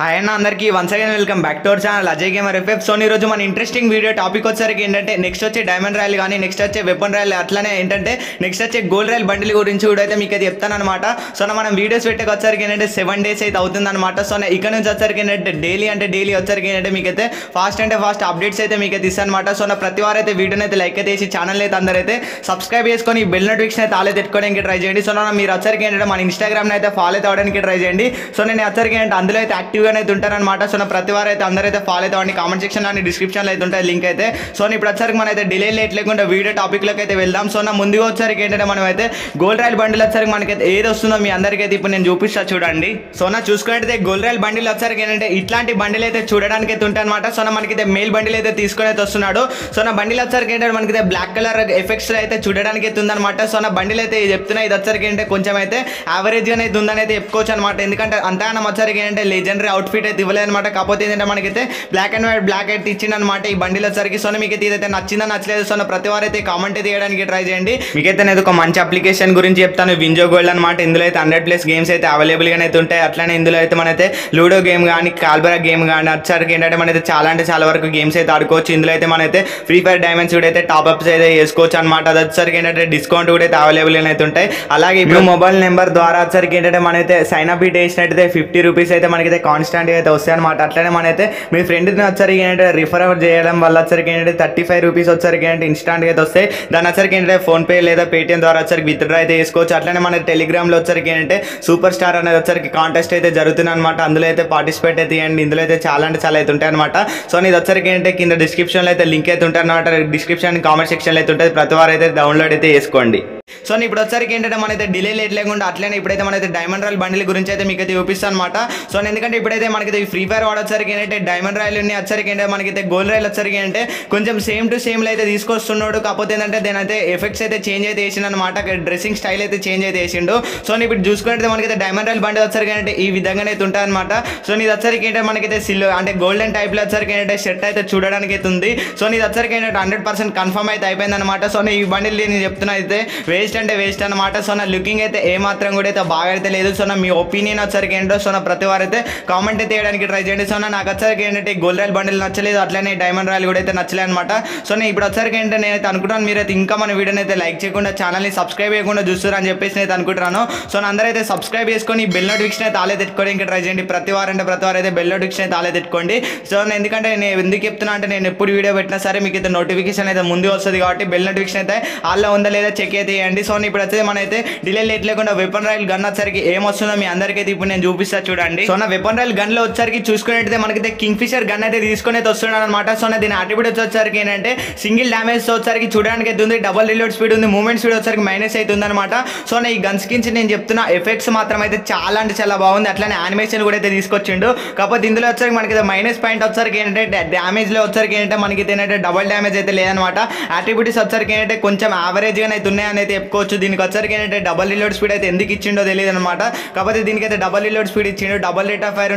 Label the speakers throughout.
Speaker 1: Hi and అందరికీ once again welcome back to our channel Ajay gamer FF so ఈ రోజు మన interesting video topic వచ్చేసరికి ఏంటంటే నెక్స్ట్ వచ్చే డైమండ్ రాయల్ కానీ నెక్స్ట్ వచ్చే వెపన్ రాయల్ అట్లనే ఏంటంటే నెక్స్ట్ వచ్చే గోల్డ్ రాయల్ బండిల్ గురించి కూడా అయితే మీకు అయితే చెప్తాను అనమాట సో మనం వీడియోస్ పెట్టేకి వచ్చరికి ఏంటంటే సెవెన్ డేస్ అయితే అవుతుందన్నమాట. సో ఇక్కడ నుంచి వచ్చరికి ఏంటంటే డైలీ అంటే డైలీ వచ్చరికి ఏంటంటే మీకైతే ఫాస్ట్ అంటే ఫాస్ట్ అప్డేట్స్ అయితే మీకు అయితే ఇస్తాను సో నా ప్రతి వారు అయితే వీడియోని అయితే లైక్ అయితే చేసి ఛానల్ అయితే అందరైతే సబ్స్క్రైబ్ చేసుకొని బెల్ నోటిఫికేషన్ అయితే ఆలే పెట్టుకోవడానికి ట్రై చేయండి. సో మీరు వచ్చరికి ఏంటంటే మన ఇన్స్టాగ్రామ్ అయితే ఫాలో అయితే అవడానికి ట్రై చేయండి. సో నేను వచ్చరికి ఏంటంటే అందులో అయితే యాక్టివ్గా అయితే ఉంటారనమాట సో నా ప్రతి వారు అయితే అందరైతే ఫాలో అయితే కామెంట్ సెక్షన్ అని డిస్క్రిప్షన్లో అయితే ఉంటాయి లింక్ అయితే. సో ఇప్పుడు వచ్చరికి మనం అయితే డిలే లేట్ లేకుండా వీడియో టాపిక్లోకి అయితే వెళ్దాం. సో నా ముందుగా వచ్చరికి ఏంటంటే మనం అయితే గోల్డ్ రాయల్ బండిల్ వచ్చరికి మనకైతే ఏది వస్తుందో మీ అందరికీ అయితే ఇప్పుడు నేను చూపిస్తా చూడండి. సో నా చూసుకున్నట్టయితే గోల్డ్ రాయల్ బండిల్ వచ్చరికి ఏంటంటే ఇట్లాంటి బండిల్ అయితే చూడడానికి అయితే ఉంటాయి అనమాట సో నా మనకైతే మెయిల్ బండిల్ అయితే తీసుకొని అయితే వస్తున్నాడు. సో నా బండిల్ వచ్చరికి ఏంటంటే మనకైతే బ్లాక్ కలర్ ఎఫెక్ట్స్ అయితే చూడడానికి అయితే ఉందన్నమాట. సో నా బండిల్ అయితే చెప్తున్నా ఇది వచ్చరికి ఏంటంటే కొంచెం అయితే యావరేజ్ అయితే ఉందని అయితే చెప్పుకోవచ్చు అనమాట ఎందుకంటే అంతగానం వచ్చరికి ఏంటంటే లెజెండరీ అవుట్ఫిట్ అయితే ఇవ్వలేదు అనమాట కాకపోతే ఏంటంటే మనకైతే బ్లాక్ అండ్ వైట్ బ్లాక్ అయితే ఇచ్చింది అనమాట ఈ బండిల్ వచ్చరికి సో మీకు అయితే ఇదైతే నచ్చిందా నచ్చలేదు సో ప్రతి వారు అయితే కామెంట్ అయితే చేయడానికి ట్రై చేయండి. మీకైతే నేను ఒక మంచి అప్లికేషన్ గురించి చెప్తాను. వింజో గోల్డ్ అనమాట ఇందులో అయితే హండ్రెడ్ ప్లస్ గేమ్స్ అయితే అవైలబుల్ గానే అయితే ఉంటాయి. అట్లనే ఇందులో అయితే మనైతే లూడో గేమ్ కానీ కాల్బరా గేమ్ కానీ వచ్చరికి ఏంటంటే మనైతే చాలా అంటే చాలా వరకు గేమ్స్ అయితే ఆడుకోవచ్చు. ఇందులో అయితే మనైతే ఫ్రీ ఫైర్ డైమండ్స్ కూడా అయితే టాప్ అప్స్ అయితే చేసుకోవచ్చు అనమాట అది వచ్చరికి ఏంటంటే డిస్కౌంట్ కూడా అయితే అవైలబుల్ అయితే ఉంటాయి. అలాగే ఇప్పుడు మొబైల్ నెంబర్ ద్వారా వచ్చరికి ఏంటంటే మనైతే సైన్ అప్ చేసినట్టయితే ఫిఫ్టీ రూపీస్ అయితే మనకైతే స్టాండ్ అయితే వస్తాయి అనమాట అట్లనే మనైతే మీ ఫ్రెండ్ని వచ్చరికి ఏంటంటే రిఫర్ చేయడం వల్ల వచ్చరికి ఏంటంటే థర్టీ ఫైవ్ రూపీస్ వచ్చరికి ఏంటంటే ఇన్స్టాంట్ అయితే వస్తాయి. దాని వచ్చరికి ఏంటంటే ఫోన్పే లేదా పేటిఎం ద్వారా వచ్చరికి విత్డ్రా అయితే చేసుకోవచ్చు. అట్లనే మన టెలిగ్రామ్లో వచ్చరికి ఏంటంటే సూపర్ స్టార్ అనేది వచ్చరికి కాంటెస్ట్ అయితే జరుగుతుంది అనమాట అందులో అయితే పార్టిసిపేట్ అయితే చేయండి. ఇందులో అయితే చాలా అంటే చాలా అయితే ఉంటాయి అనమాట సో ఇది వచ్చరికి ఏంటంటే కింద డిస్క్రిప్షన్లో అయితే లింక్ అయితే ఉంటాయి అనమాట డిస్క్రిప్షన్ కామెంట్ సెక్షన్లో అయితే ఉంటుంది. ప్రతి వారు అయితే డౌన్లోడ్ అయితే చేసుకోండి. సో ఇప్పుడు వచ్చరికి ఏంటంటే మనైతే డిలే లేట్ లేకుండా అట్లనే ఇప్పుడైతే మనైతే డైమండ్ రాయల్ బండిల్ గురించి అయితే మీకు అయితే చూపిస్తాను అనమాట సో ఎందుకంటే ఇప్పుడైతే మనకైతే ఫ్రీ ఫైర్ వాడొచ్చరికి ఏంటంటే డైమండ్ రాయల్ ఉన్నాయి వచ్చరికి ఏంటంటే మనకైతే గోల్డ్ రాయల్ వచ్చరికి అంటే కొంచెం సేమ్ టు సేమ్ అయితే తీసుకొస్తున్నాడు. కాకపోతే ఏంటంటే దేని అయితే ఎఫెక్ట్స్ అయితే చేంజ్ అయితే వేసిండు అనమాట డ్రెస్సింగ్ స్టైల్ అయితే చేంజ్ అయితే వేసిండు సో ఇప్పుడు చూసుకుంటే మనకైతే డైమండ్ రాయల్ బండి వచ్చరికి అంటే ఈ విధంగానే అయితే ఉంటుంది అనమాట సో ఇది వచ్చరికి ఏంటంటే మనకైతే సిల్ అంటే గోల్డెన్ టైప్లో వచ్చరికి ఏంటంటే షర్ట్ అయితే చూడడానికి అయితే ఉంది. సో ఇది వచ్చరికి ఏంటంటే హండ్రెడ్ పర్సెంట్ కన్ఫర్మ్ అయితే అయిపోయింది అనమాట సో ఈ బండిల్ నేను చెప్తున్నా అయితే వేస్ట్ అంటే వేస్ట్ అనమాట సో నా లుకింగ్ అయితే ఏ మాత్రం కూడా అయితే బాగా అయితే లేదు. సో నా మీ ఒపీనియన్ వచ్చరికి ఏంటో సో నా ప్రతి వారైతే కామెంట్ అయితే చేయడానికి ట్రై చేయండి. సో నా నాకు వచ్చరికి ఏంటంటే గోల్డ్ రాయల్ బండిల్ నచ్చలేదు. అట్లనే డైమండ్ రాయల్ కూడా అయితే నచ్చలేదు అనమాట సో నేను ఇప్పుడు వచ్చరికి ఏంటంటే నేనైతే అనుకుంటాను మీరైతే ఇంకా మన వీడియోని అయితే లైక్ చేయకుండా ఛానల్ని సబ్స్క్రైబ్ చేయకుండా చూస్తారు అని చెప్పేసి నేను అనుకుంటున్నాను. సో అందరైతే సబ్స్క్రైబ్ చేసుకొని బెల్ నోటిఫికేషన్ అయితే ఆలే తెచ్చుకోవడానికి ట్రై చేయండి. ప్రతి వారం అంటే ప్రతి వారం అయితే బెల్ నోటిఫికేషన్ అయితే ఆలే తెచ్చుకోండి సో నేను ఎందుకంటే నేను ఎందుకు చెప్తున్నా అంటే నేను ఎప్పుడు వీడియో పెట్టినా సరే మీకు అయితే నోటిఫికేషన్ అయితే ముందు వస్తుంది కాబట్టి బెల్ నోటిఫికేషన్ అయితే ఆల్లో ఉందా లేదా చెక్ అయితే అండి సో ఇప్పుడు వచ్చేది మన అయితే డిలే లేట్ లేకుండా వెపన్ రాయల్ గన్ వచ్చరికి ఏమొస్తుందో మీ అందరికీ ఇప్పుడు నేను చూపిస్తా చూడండి. సో నా వెపన్ రాయల్ గన్లో వచ్చరికి చూసుకునేటైతే మనకైతే కింగ్ ఫిషర్ గన్ అయితే తీసుకొని అయితే వస్తున్నాడు అనమాట సో దీని అట్రిబ్యూట్స్ వచ్చరికి ఏంటంటే సింగిల్ డ్యామేజ్ వచ్చరికి చూడడానికి అయితే ఉంది. డబల్ రిలోడ్ స్పీడ్ ఉంది. మూమెంట్ స్పీడ్ వచ్చరికి మైనస్ అయితే ఉందన్నమాట సో నా ఈ గన్ స్కిన్స్ నేను చెప్తున్న ఎఫెక్ట్స్ మాత్రం అయితే చాలా అంటే చాలా బాగుంది. అట్లానే యానిమేషన్ కూడా అయితే తీసుకొచ్చిండు. కాకపోతే ఇందులో వచ్చరికి మనకి మైనస్ పాయింట్ వచ్చరికి ఏంటంటే డ్యామేజ్లో వచ్చరికి ఏంటంటే మనకి ఏంటంటే డబల్ డ్యామేజ్ అయితే లేదనమాట. అట్రిబ్యూట్స్ వచ్చరికి ఏంటంటే కొంచెం యావరేజ్ గానే అయితే ఉన్నాయని అయితే చెప్పుకోవచ్చు. దీనికి వచ్చరికి ఏంటంటే డబల్ రిలోడ్ స్పీడ్ అయితే ఎందుకు ఇచ్చిండో తెలియదు అనమాట కాకపోతే దీనికి అయితే డబల్ రిలోడ్ స్పీడ్ ఇచ్చిండు double rate of fire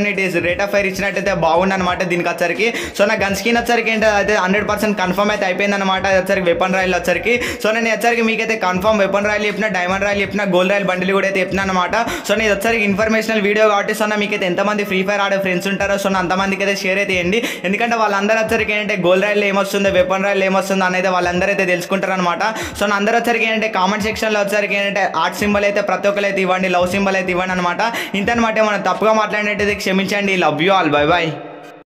Speaker 1: rate of fire ఇచ్చినట్టయితే బాగుంది అనమాట దీనికి వచ్చరికి సో నా గన్ స్కిన్ వచ్చరికి ఏంటంటే అయితే హండ్రెడ్ పర్సెంట్ కన్ఫర్మ్ అయితే అయిపోయింది అనమాట వచ్చరికి వెపన్ రాయల్ వచ్చరికి సో నేను వచ్చరికి మీకైతే కన్ఫర్మ్ వెపన్ రాయల్ చెప్పిన డైమండ్ రాయల్ చెప్పిన గోల్డ్ రాయల్ బండిల్ కూడా అయితే చెప్పిన అనమాట సో నేను వచ్చరికి ఇన్ఫర్మేషనల్ వీడియో కాబట్టి సో నా మీకైతే ఎంతమంది ఫ్రీ ఫైర్ ఆడే ఫ్రెండ్స్ ఉంటారో సో అంతమందికి అయితే షేర్ అయితే చేయండి ఎందుకంటే వాళ్ళందరూ వచ్చరికి ఏంటంటే గోల్డ్ రాయల్ ఏమొస్తుందో వెపన్ రాయల్ ఏమొస్తుందో అనేది వాళ్ళందరూ అయితే తెలుసుకుంటారు అనమాట సో అందరూ వచ్చరికి ఏంటంటే కామెంట్ సెక్షన్లో వచ్చేసరికి ఏంటంటే ఆర్ట్ సింబల్ అయితే ప్రతి ఒక్కరు అయితే ఇవ్వండి లవ్ సింబల్ అయితే ఇవ్వండి అనమాట ఇంతనమాట మనం తప్పుగా మాట్లాడినట్టయితే క్షమించండి. Love you all bye bye